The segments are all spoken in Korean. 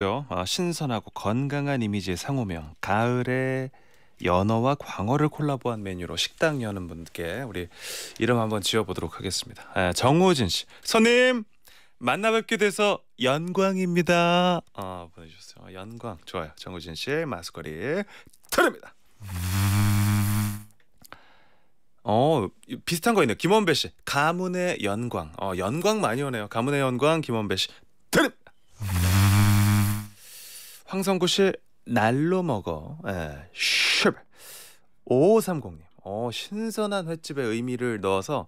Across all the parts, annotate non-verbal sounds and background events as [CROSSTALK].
어, 신선하고 건강한 이미지의 상호명 가을에 연어와 광어를 콜라보한 메뉴로 식당 여는 분께 우리 이름 한번 지어보도록 하겠습니다. 에, 정호진 씨, 손님 만나 뵙게 돼서 연광입니다. 어, 보내주셨어요. 연광 좋아요. 정호진 씨 마스거리 드립니다. 어 비슷한 거 있네요. 김원배 씨 가문의 연광. 어 연광 많이 오네요. 가문의 연광 김원배 씨 드립니다. 황성구 씨 날로 먹어. 예. 슈. 5530님. 어, 신선한 횟집의 의미를 넣어서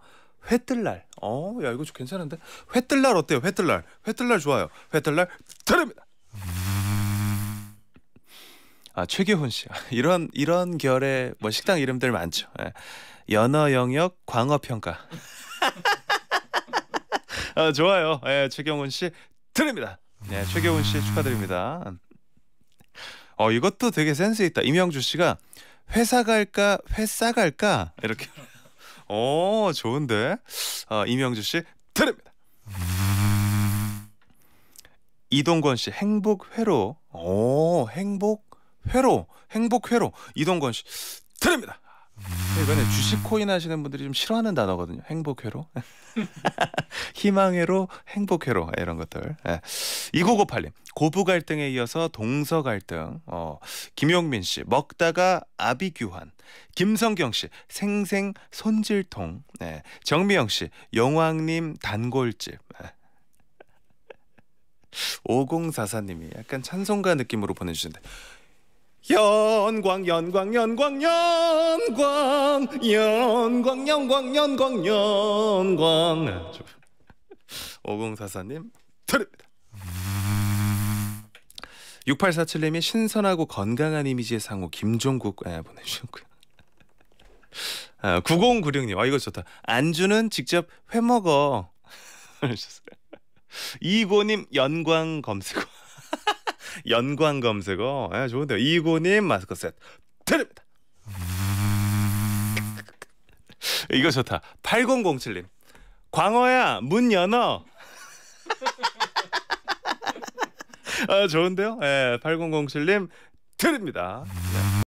회뜰날. 어, 야 이거 좀 괜찮은데. 회뜰날 어때요? 회뜰날. 회뜰날 좋아요. 회뜰날 드립니다. 아, 최기훈 씨. [LAUGHS] 이런 이런 결의 뭐 식당 이름들 많죠. 예. 연어 영역 광어 평가. [LAUGHS] 아, 좋아요. 예, 최경훈 씨 드립니다. 네, 최경훈 씨 축하드립니다. 어 이것도 되게 센스 있다. 임영주 씨가 회사 갈까 회사 갈까 이렇게. [LAUGHS] 어 좋은데. 어, 임영주 씨 드립니다. 이동건 씨 행복 회로. 오 행복 회로 행복 회로 이동건 씨 드립니다. 이번에 주식 코인 하시는 분들이 좀 싫어하는 단어거든요. 행복회로, [LAUGHS] 희망회로, 행복회로 이런 것들. 예. 2958님 고부 갈등에 이어서 동서 갈등. 어, 김용민 씨 먹다가 아비규환. 김성경 씨 생생 손질통. 네. 정미영 씨 영왕님 단골집. 예. 5044님이 약간 찬송가 느낌으로 보내주신데 연광 연광 연광 연광 연광 연광 연광 연광 5044님 6847님이 신선하고 건강한 이미지의 상호 김종국 예, 보내주셨고요 아, 9096님 아 이거 좋다 안주는 직접 회 먹어 [LAUGHS] 이고님 연광 검색어 [LAUGHS] 연광 검색어 예, 좋은데요. 이고님 마스크 세트 드립니다. 이거 좋다. 8007님 광어야 문 연어. [LAUGHS] 아 좋은데요. 예, 8007님 드립니다. 네.